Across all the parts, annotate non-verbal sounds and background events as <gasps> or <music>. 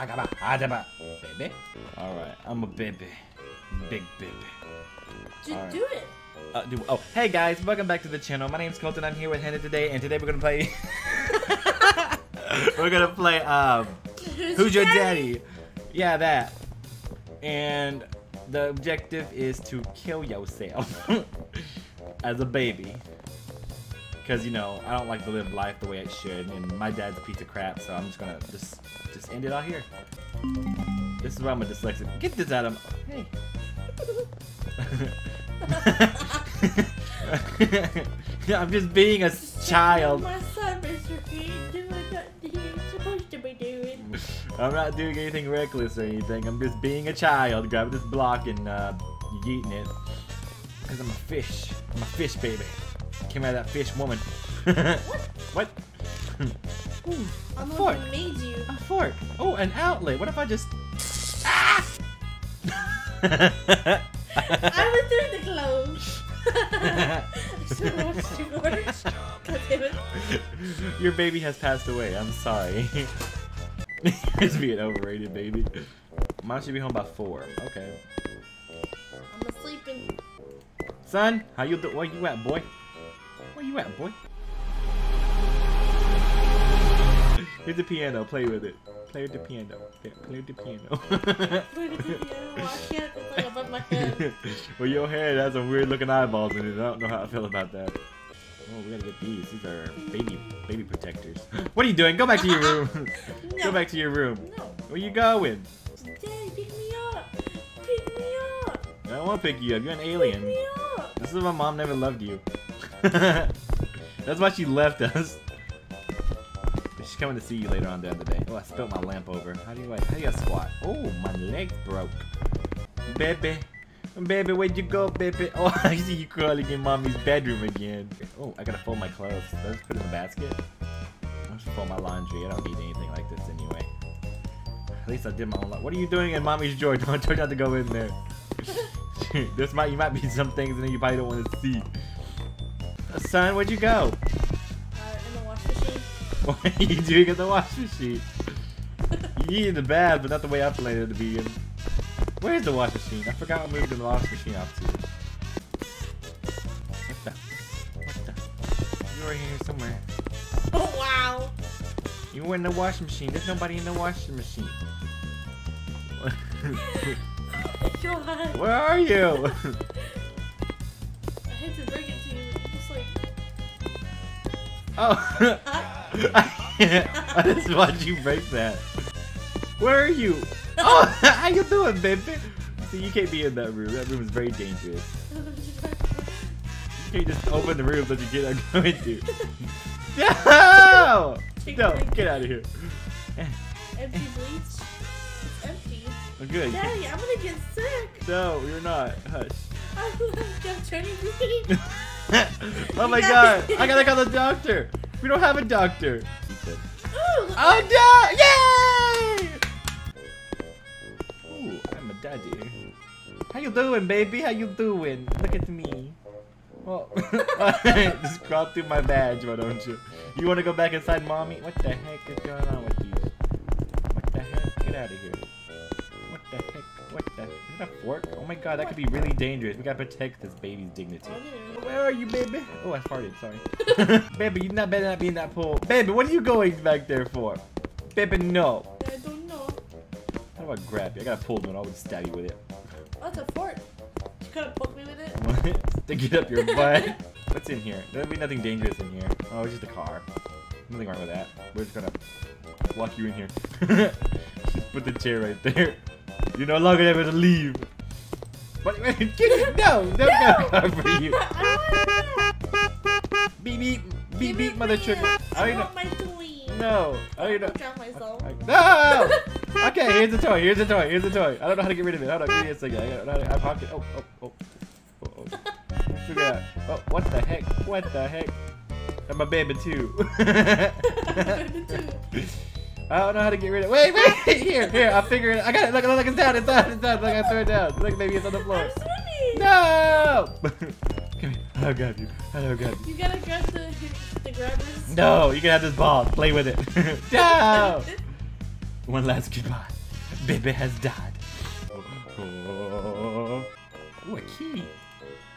agaba, adaba. Baby? Alright, I'm a baby. Big baby. Just Alright. do it. Uh, do, oh, hey guys, welcome back to the channel. My name's Colton. I'm here with Hannah today, and today we're gonna play. <laughs> we're gonna play. Um, who's your daddy? Yeah, that. And the objective is to kill yourself <laughs> as a baby. Cause you know I don't like to live life the way it should, and my dad's a piece of crap, so I'm just gonna just just end it out here. This is why I'm a dyslexic. Get this out of. Hey. <laughs> I'm just being a child. My son, Mr. Doing what he's supposed to be doing. I'm not doing anything reckless or anything. I'm just being a child, grabbing this block and uh, eating it. Because I'm a fish. I'm a fish baby. Came out of that fish woman. what? <laughs> Ooh, a I'm the fork. made you. A fork. Oh, an outlet. What if I just... Ah! <laughs> I returned the clothes. <laughs> so much too much. God damn it. Your baby has passed away. I'm sorry. It's being overrated, baby. Mom should be home by four. Okay. I'm asleep in. Son, how you do? Where you at, boy? Where you at, boy? Here's the piano. Play with it. Play with the piano. Yeah, <laughs> play with the piano. I can't. Like above my head. <laughs> well, your head has some weird looking eyeballs in it. I don't know how I feel about that. Oh, we gotta get these. These are baby baby protectors. <laughs> What are you doing? Go back to your room. No. Go back to your room. No. Where you going? Daddy, pick me up. Pick me up. I don't want to pick you up. You're an Pick alien. me up. This is why mom never loved you. <laughs> That's why she left us. She's coming to see you later on down the day. Oh, I spilled my lamp over. How do you like? how do you squat? Oh, my leg broke. Baby. Baby, where'd you go, baby? <laughs> Oh, I see you crawling in mommy's bedroom again. Oh, I gotta fold my clothes. Let's put it in the basket? I should fold my laundry. I don't need anything like this anyway. At least I did my own. Li- what are you doing in mommy's drawer? <laughs> Don't try not to go in there. this might you might be some things in there you probably don't want to see. Son, where'd you go? Uh, in the <laughs> wash machine. What are <laughs> you doing in the wash machine? You needed the bath, but not the way I planned it to be in. Where's the wash machine? I forgot I moved the wash machine off to. What the? What the? You were here somewhere. Oh <laughs> wow. You were in the washing machine. There's nobody in the washing machine. Where are you? I hate to break it to oh. <laughs> I just watched you break that. Where are you? <laughs> Oh, <laughs> how you doing, baby? See, you can't be in that room. That room is very dangerous. You can't just open the room that you get go into. No! No, get out of here. empty bleach. It's empty. I'm good. Daddy, I'm gonna get sick. No, you're not. Hush. I'm, I'm turning green. <laughs> oh my god, I gotta call the doctor. We don't have a doctor. He said. Ooh, Oh no! Yay! Ooh, I'm a daddy. How you doing, baby? How you doing? Look at me. Well, <laughs> <laughs> just crawl through my badge, why don't you? You want to go back inside, mommy? What the heck is going on with you? What the heck? Get out of here. Fork? Oh my god, that could be really dangerous. We gotta protect this baby's dignity. Where are you, baby? Oh, I farted. Sorry. <laughs> baby, you not better not be in that pool. Baby, what are you going back there for? Baby, no. I don't know. How do I grab you? I got a pulled one. I would stab you with it. That's a fort. You could have poked me with it. <laughs> What? Stick it up your butt. What's in here? There'll be nothing dangerous in here. Oh, it's just a car. Nothing wrong with that. We're just gonna lock you in here. <laughs> just put the chair right there. You're no longer able to leave. But wait, get it. No, no, no, cover <laughs> you. Beep beep beep beep, mother trucker. I want my toy. No, I I'm don't drown myself. No! okay, <laughs> here's the toy. Here's the toy. Here's the toy. I don't know how to get rid of it. Hold on, give me a second. I got it. I pocket. Oh, oh, oh. oh, oh. Figure out. Oh, what the heck? What the heck? I'm a baby too. <laughs> I don't know how to get rid of it. Wait, wait! <laughs> Here, here, I'll figure it out. I got it. Look, look, it's down, it's down, it's down. Look, I threw it down. Look, maybe it's on the floor. No! <laughs> Come here. I'll grab you. I'll grab you. You gotta grab the the grabbers. No, you can have this ball. Play with it. <laughs> no! One last goodbye. Baby has died. Oh, Ooh, a key.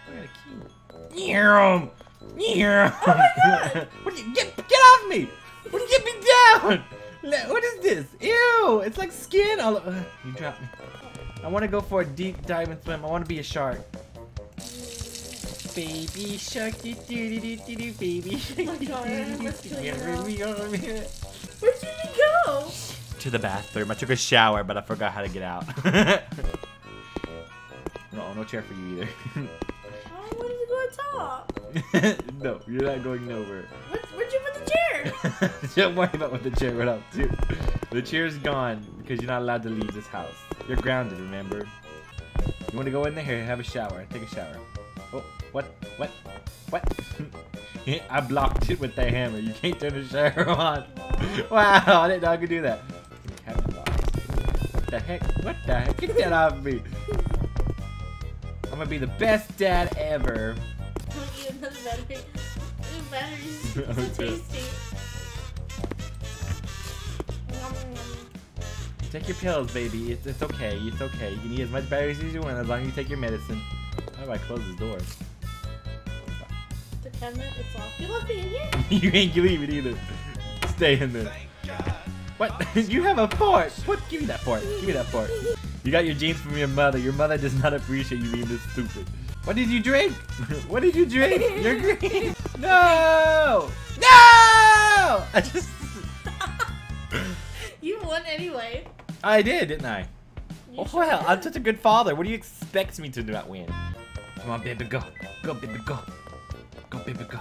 I got a key. Yum! Yum! Oh my God. what do you get? Get off me! What do you get me down? Le- What is this? Ew! It's like skin. All uh, you dropped me. I want to go for a deep dive and swim. I want to be a shark. Baby shark, do do do do do do, baby <laughs> shark. Oh my God, I must kill you go? To the bathroom. I took a shower, but I forgot how to get out. <laughs> no, no chair for you either. Where did you go on top? <laughs> no, you're not going nowhere. What, <laughs> Don't worry about what the chair went up to. The chair's gone because you're not allowed to leave this house. You're grounded, remember? You want to go in there? Here, have a shower. Take a shower. Oh, what? What? What? <laughs> I blocked it with the hammer. You can't turn the shower <laughs> on. Wow, I didn't know I could do that. What the heck? What the heck? Get that off me. I'm gonna be the best dad ever. Don't eat another battery. Ooh, batteries. So tasty. Take your pills, baby. It's, it's okay. It's okay. You can eat as much berries as you want as long as you take your medicine. How do I close this door? The cabinet, it's locked. You left me in here? you ain't leaving either. Stay in there. What? <laughs> you have a fork. What? Give me that fork. Give me that fork. You got your jeans from your mother. Your mother does not appreciate you being this stupid. What did you drink? <laughs> what did you drink? You're <laughs> green. No! No! I just. You won anyway. I did, didn't I? You Oh well, I'm such a good father. What do you expect me to not win? Come on, baby, go. Go, baby, go. Go, baby, go.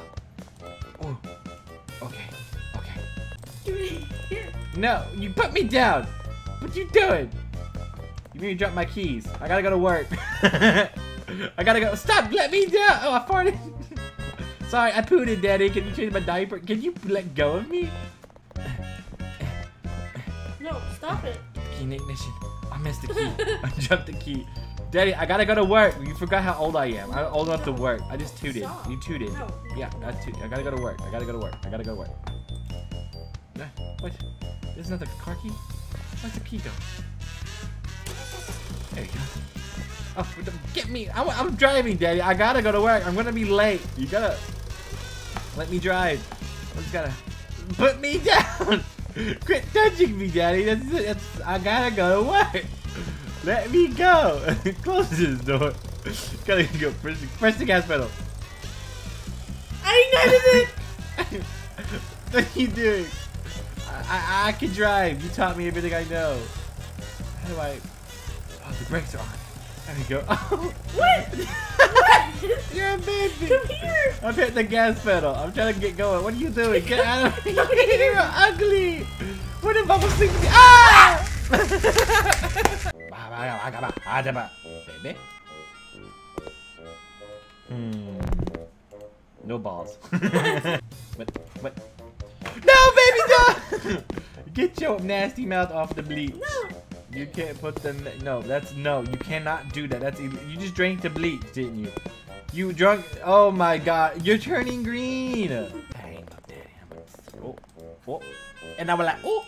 Oh. Okay. Okay. Give me here. No, you put me down. What you doing? You made me drop my keys. I gotta go to work. <laughs> I gotta go. Stop! Let me down. Oh, I farted. <laughs> Sorry, I pooed it, Daddy. Can you change my diaper? Can you let go of me? No, stop it. Key in ignition. I missed the key. <laughs> I dropped the key. Daddy, I gotta go to work. You forgot how old I am. I'm old enough to work. I just tooted. You tooted. Yeah, I, toot- I gotta go to work. I gotta go to work. I gotta go to work. What? There's another car key? Where's the key go? There you go. Oh, get me! I'm, I'm driving, Daddy. I gotta go to work. I'm gonna be late. You gotta let me drive. I just gotta put me <laughs> down. Quit touching me, Daddy. That's, that's I gotta go to work. Let me go. <laughs> Close this door. Gotta go. Press, the- press the gas pedal. I ignited it. <laughs> what are you doing? I, I, I can drive. You taught me everything I know. How do I? Oh, the brakes are on. There we go. <laughs> What? What? <laughs> you're a baby. Come here. I'm hitting the gas pedal. I'm trying to get going. What are you doing? Get out of <laughs> here. You're ugly. What if I'm asleep? Ah! Baby. Hmm. No balls. <laughs> what? What? No, baby, no! Get your nasty mouth off the bleach. No. You can't put the no. That's no. You cannot do that. That's you just drank the bleach, didn't you? You drunk? Oh my God! You're turning green. Dang, daddy. I'm Oh, oh. And I was like, oh.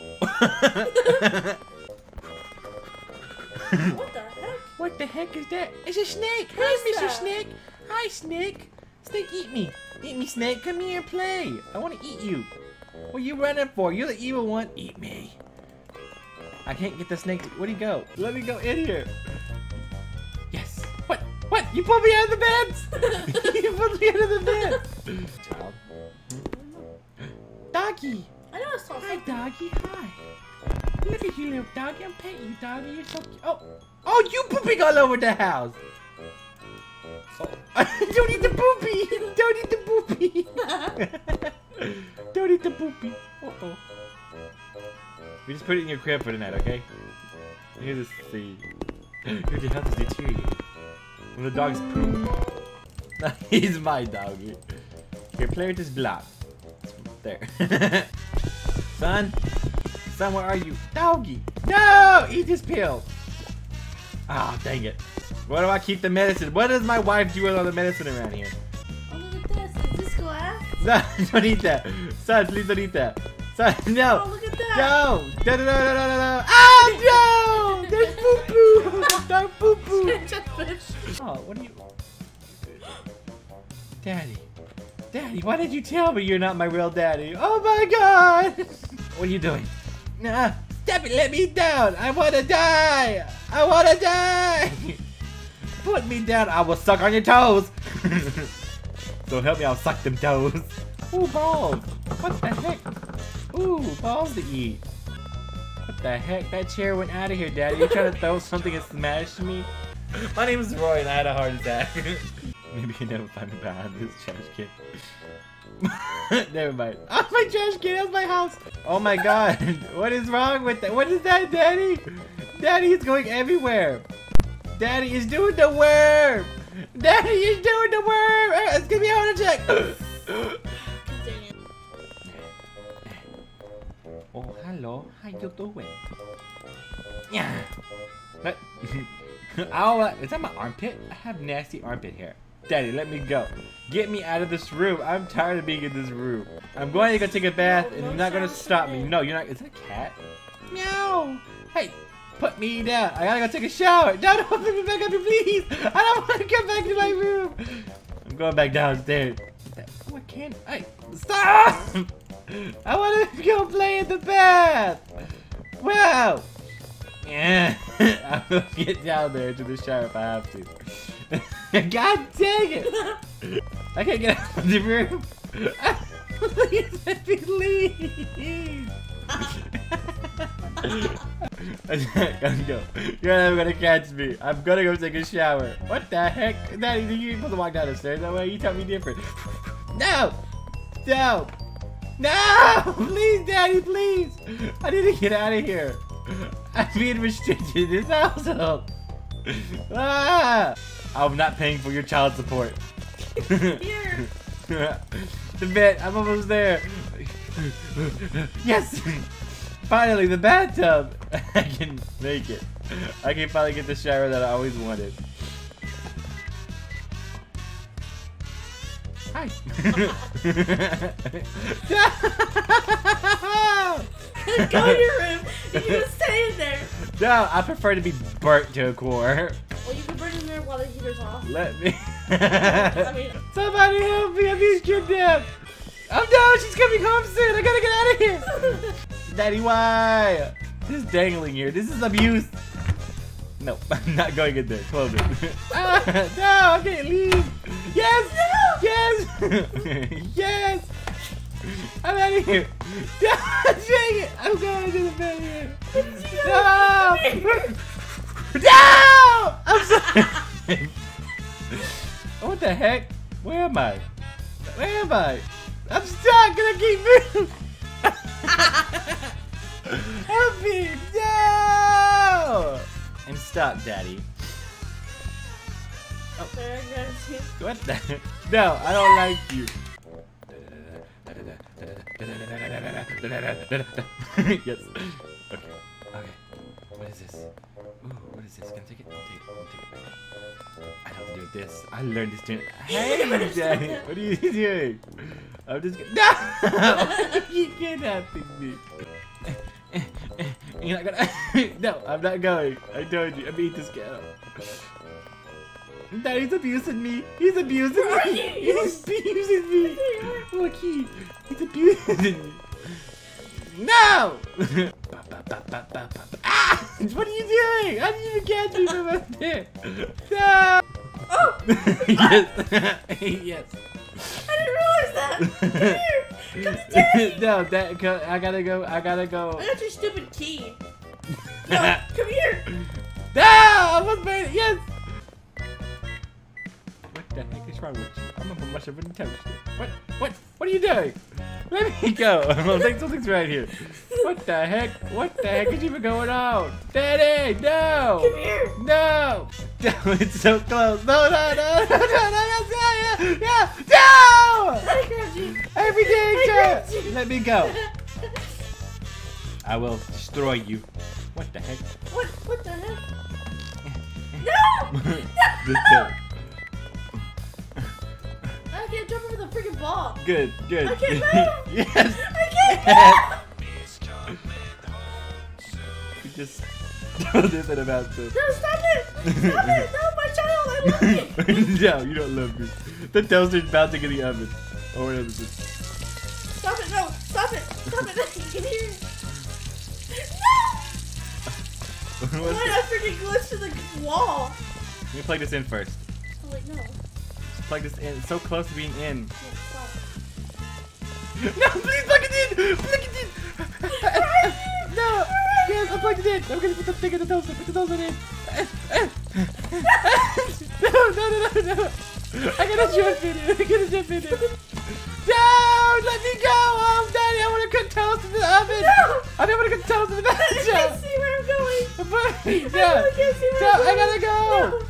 What the heck? <laughs> what the heck is that? It's a snake. Hi, Mr. that? Snake. Hi, Snake. Snake, eat me. Eat me, Snake. Come here and play. I want to eat you. What are you running for? You're the evil one. Eat me. I can't get the snake. To, where'd he go? Let me go in here. Yes. What? What? You pulled me out of the bed. <laughs> you pulled me out of the bed. Child. Doggy. I know I saw Hi, something. doggy. Hi. Look at you, little doggy. I'm petting you, doggy. You're so cute. Oh. Oh, you pooping all over the house. Oh. <laughs> Don't eat the poopy. <laughs> Don't eat the poopy. Don't eat the poopy. Uh oh. We just put it in your crib for the night, okay? Here's the <gasps> see. Your health is deteriorating. When the dog's poop. <laughs> He's my doggy. Here, play with this block. There. <laughs> Son? Son, where are you? Doggy! No! Eat this pill! Ah, dang it. Where do I keep the medicine? What does my wife do with all the medicine around here? Oh, look at this. Is this glass? <laughs> No, don't eat that. Son, please don't eat that. Son, Oh, that? Da da da da da da! Ah, yo! There's poo poo! Down poo poo! oh, what are you. Daddy. Daddy, why did you tell me you're not my real daddy? Oh my god! what are you doing? Nah, Debbie, let me down! I wanna die! I wanna die! <laughs> Put me down, I will suck on your toes! <laughs> Don't help me, I'll suck them toes. Oh, balls! What the heck? Ooh, balls to eat. What the heck? That chair went out of here, Daddy. You trying to throw something and smash me? My name is Roy and I had a heart attack. <laughs> Maybe you never find me behind this trash can. <laughs> never mind. Oh, my trash can! That's my house! Oh my god! <laughs> What is wrong with that? What is that, Daddy? Daddy is going everywhere! Daddy is doing the worm! Daddy is doing the worm! Uh, It's gonna be a heart attack! Oh, hello. How you doing? Yeah. But, <laughs> Ow, uh, is that my armpit? I have nasty armpit hair. Daddy, let me go. Get me out of this room. I'm tired of being in this room. I'm going to go take a bath and you're not going to stop me. No, you're not. Is that a cat? Meow. Hey, put me down. I gotta go take a shower. No, don't <laughs> put me back up, here, please. I don't want to get back to my room. I'm going back downstairs. What can I? Stop! <laughs> <laughs> I want to go play in the bath. Wow. Yeah, I <laughs> will get down there to the shower if I have to. <laughs> God dang it! I can't get out of the room. Please let me leave. I'm gonna go. You're never gonna catch me. I'm gonna go take a shower. What the heck? Daddy, you supposed to walk down the stairs that way. You tell me different. No! No! No! Please, Daddy, please! I need to get out of here. I'm being restricted in this household. Ah! I'm not paying for your child support. Here. the bed, I'm almost there. Yes! Finally, the bathtub! <laughs> I can make it. I can finally get the shower that I always wanted. Hi. Go in your room. You can just stay in there. no, I prefer to be burnt to a core. Well, you can burn in there while the heater's off. Let me. I mean, Somebody help me! I'm being kidnapped. I'm down. Oh, she's coming home soon. I gotta get out of here. <laughs> Daddy, why? This is dangling here. This is abuse. No, <laughs> I'm not going in there. Close it. ah, no, I can't leave. Yes! Yes! yes! I'm out of here. <laughs> Dang it! I'm going to the here. No! no! I'm sorry. <laughs> what the heck? Where am I? Where am I? I'm stuck I keep moving. Help me! No! I'm stuck, Daddy. Oh. you. <laughs> What? No, I don't like you. <laughs> yes. Okay. Okay. What is this? Ooh, what is this? Can I take it? Take it. Take it. I to do this. I learned this doing. Hey, <laughs> Daddy, what are you doing? I'm just. No! you kidnapping me. You're not gonna. <laughs> no, I'm not going. I told you. I beat this cat. Daddy's abusing me. He's abusing me. <laughs> He's abusing me. Look, he, he's abusing me. No! <laughs> ah! What are you doing? How did you even catch me from up there? No! Oh! yes. yes. I didn't realize that. Come here. Come to daddy. no, that I gotta go. I gotta go. I got your stupid key. No, come here. No! I almost made it. Yes. What the heck is wrong with you? I'm a much of an intelligent. What? What? What are you doing? Let me go. I think something's right here. What the heck? What the heck is even going on? Daddy, no! Come here. No! No, it's so close. No, no, no, no, no, no, no, no, no, no, no! I grabbed you. Everything, I grabbed sir. you. Let me go. I will destroy you. What the heck? What? What the heck? <laughs> No! <laughs> No! I can't jump over the freaking ball. Good, good. I can't <laughs> move. yes. I can't move. You just throw this in about this. No, stop it! Stop it! No, my child! I love it. no, you don't love me. The toaster's bouncing in the oven. Oh, whatever it is. Stop it! No! Stop it! Stop it! <laughs> Hear it. <laughs> No! What? I freaking glitched to the wall. Let me plug this in first. Oh wait, no. Just plug this in. It's so close to being in. Yeah. <laughs> No, please plug it in! Plug it in! no! Yes, I plugged it in! I'm gonna put the thing in the toaster. Put the toaster in. No, no, no, no, no! I gotta jump in it. I gotta jump in it. No! Let me go! Oh, Daddy, I wanna cook toast in the oven! No! I don't wanna cook toast in the I can't see where I'm going. But, I yeah. really can't see where So, I'm I gotta go!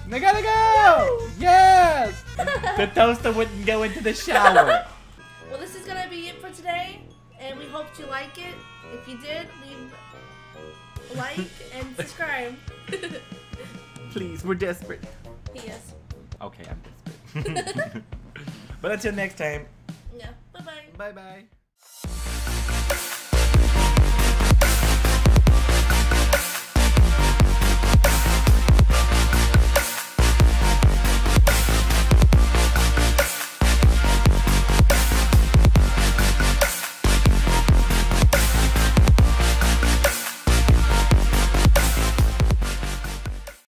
No. I gotta go! No. Yes! <laughs> The toaster wouldn't go into the shower. <laughs> Well, this is gonna be it for today, and we hope you like it. If you did, leave a like and <laughs> subscribe. Please, we're desperate. yes. Okay, I'm desperate. <laughs> <laughs> but until next time, Yeah. Bye bye. bye bye.